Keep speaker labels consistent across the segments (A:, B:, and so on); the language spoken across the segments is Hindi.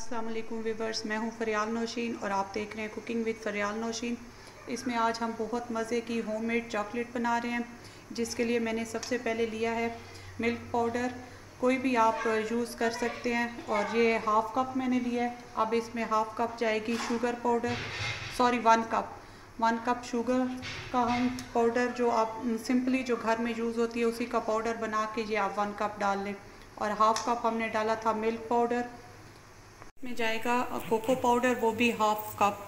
A: वालेकुम वीवर्स मैं हूँ फरियाल नौशीन और आप देख रहे हैं कुकिंग विद फरियाल नौशीन। इसमें आज हम बहुत मज़े की होममेड चॉकलेट बना रहे हैं, जिसके लिए मैंने सबसे पहले लिया है मिल्क पाउडर कोई भी आप यूज़ कर सकते हैं और ये हाफ़ कप मैंने लिया है। अब इसमें हाफ़ कप जाएगी sugar powder sorry one cup one cup sugar का हम पाउडर जो आप सिंपली जो घर में यूज़ होती है, उसी का पाउडर बना के ये आप वन कप डाल लें। और हाफ़ कप हमने डाला था मिल्क पाउडर में जाएगा और कोको पाउडर, वो भी हाफ़ कप।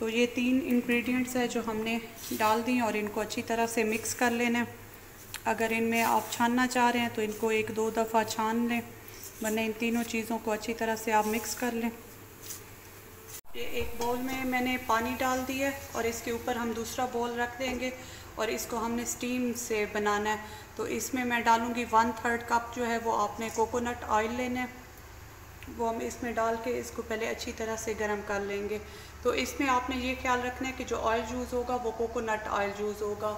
A: तो ये तीन इंग्रेडिएंट्स है जो हमने डाल दी और इनको अच्छी तरह से मिक्स कर लेना। अगर इनमें आप छानना चाह रहे हैं तो इनको एक दो दफ़ा छान लें, वरना इन तीनों चीज़ों को अच्छी तरह से आप मिक्स कर लें। ये एक बोल में मैंने पानी डाल दिया है और इसके ऊपर हम दूसरा बोल रख देंगे और इसको हमने स्टीम से बनाना है। तो इसमें मैं डालूँगी वन थर्ड कप जो है वो आपने कोकोनट ऑयल लेना है। वो हम इसमें डाल के इसको पहले अच्छी तरह से गर्म कर लेंगे। तो इसमें आपने ये ख्याल रखना है कि जो ऑयल यूज़ होगा, वो कोकोनट ऑयल यूज़ होगा।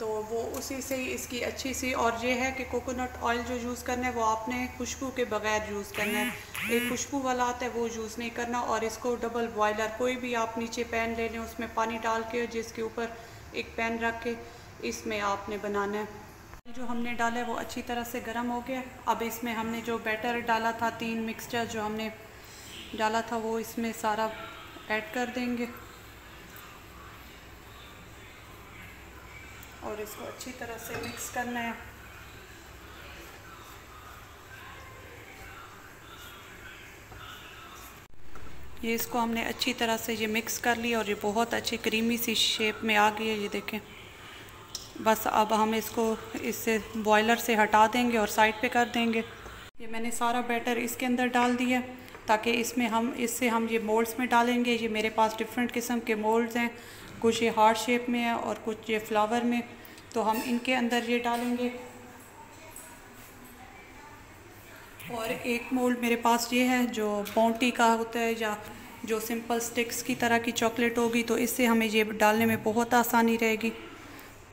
A: तो वो उसी से ही इसकी अच्छी सी, और ये है कि कोकोनट ऑयल जो यूज़ करना है, वो आपने खुशबू के बगैर यूज़ करना है। एक खुशबू वाला आता है, वो यूज़ नहीं करना, और इसको डबल बॉयलर कोई भी आप नीचे पैन ले लें, उसमें पानी डाल के जिसके ऊपर एक पैन रख के इसमें आपने बनाना है। जो हमने डाला है वो अच्छी तरह से गर्म हो गया। अब इसमें हमने जो बैटर डाला था, तीन मिक्सचर जो हमने डाला था, वो इसमें सारा ऐड कर देंगे। और इसको अच्छी तरह से मिक्स करना है। ये इसको हमने अच्छी तरह से ये मिक्स कर लिया और ये बहुत अच्छी क्रीमी सी शेप में आ गई है, ये देखें। बस अब हम इसको इससे बॉयलर से हटा देंगे और साइड पे कर देंगे। ये मैंने सारा बैटर इसके अंदर डाल दिया ताकि इसमें हम, इससे हम ये मोल्ड्स में डालेंगे। ये मेरे पास डिफरेंट किस्म के मोल्ड्स हैं। कुछ ये हार्ट शेप में है और कुछ ये फ्लावर में। तो हम इनके अंदर ये डालेंगे। और एक मोल्ड मेरे पास ये है जो बाउंटी का होता है या जो सिंपल स्टिक्स की तरह की चॉकलेट होगी तो इससे हमें ये डालने में बहुत आसानी रहेगी।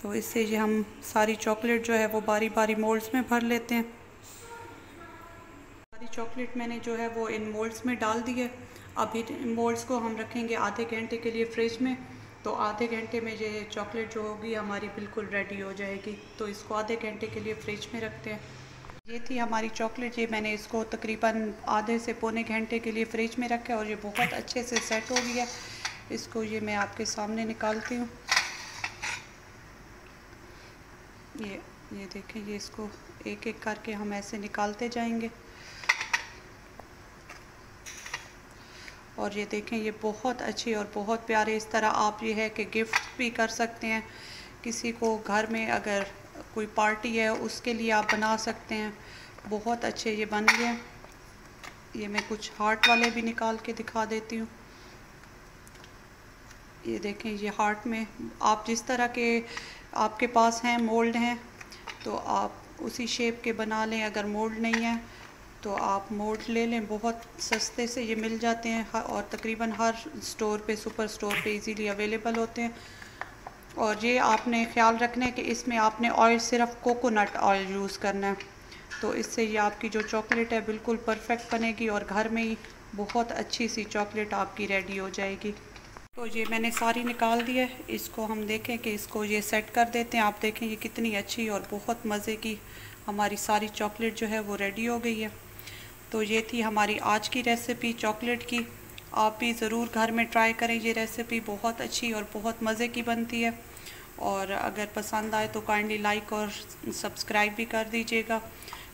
A: तो इससे ये हम सारी चॉकलेट जो है वो बारी बारी मोल्ड्स में भर लेते हैं। सारी चॉकलेट मैंने जो है वो इन मोल्ड्स में डाल दी है। अभी मोल्ड्स को हम रखेंगे आधे घंटे के लिए फ्रिज में। तो आधे घंटे में ये चॉकलेट जो होगी हमारी बिल्कुल रेडी हो जाएगी। तो इसको आधे घंटे के लिए फ्रिज में रखते हैं। ये थी हमारी चॉकलेट, ये मैंने इसको तकरीबन आधे से पौने घंटे के लिए फ्रिज में रखा है और ये बहुत अच्छे से सेट हो गया इसको ये मैं आपके सामने निकालती हूँ। ये ये देखें, ये इसको एक एक करके हम ऐसे निकालते जाएँगे। और ये देखें, ये बहुत अच्छी और बहुत प्यारे इस तरह आप ये है कि गिफ्ट भी कर सकते हैं। किसी को घर में अगर कोई पार्टी है, उसके लिए आप बना सकते हैं। बहुत अच्छे ये बन गए ये मैं कुछ हार्ट वाले भी निकाल के दिखा देती हूँ। ये देखें, ये हार्ट में आप जिस तरह के आपके पास हैं मोल्ड हैं तो आप उसी शेप के बना लें। अगर मोल्ड नहीं है तो आप मोल्ड ले लें। बहुत सस्ते से ये मिल जाते हैं और तकरीबन हर स्टोर पे सुपर स्टोर पे इजीली अवेलेबल होते हैं। और ये आपने ख्याल रखना है कि इसमें आपने ऑयल सिर्फ़ कोकोनट ऑयल यूज़ करना है। तो इससे ये आपकी जो चॉकलेट है, बिल्कुल परफेक्ट बनेगी और घर में ही बहुत अच्छी सी चॉकलेट आपकी रेडी हो जाएगी। तो ये मैंने सारी निकाल दी है। इसको हम देखें कि इसको ये सेट कर देते हैं। आप देखें ये कितनी अच्छी और बहुत मज़े की हमारी सारी चॉकलेट जो है वो रेडी हो गई है। तो ये थी हमारी आज की रेसिपी चॉकलेट की। आप भी ज़रूर घर में ट्राई करें ये रेसिपी बहुत अच्छी और बहुत मज़े की बनती है। और अगर पसंद आए तो काइंडली लाइक और सब्सक्राइब भी कर दीजिएगा।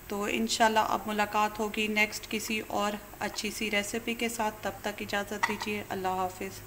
A: तो इन अब मुलाकात होगी नेक्स्ट किसी और अच्छी सी रेसिपी के साथ। तब तक इजाज़त दीजिए। अल्लाह हाफिज़।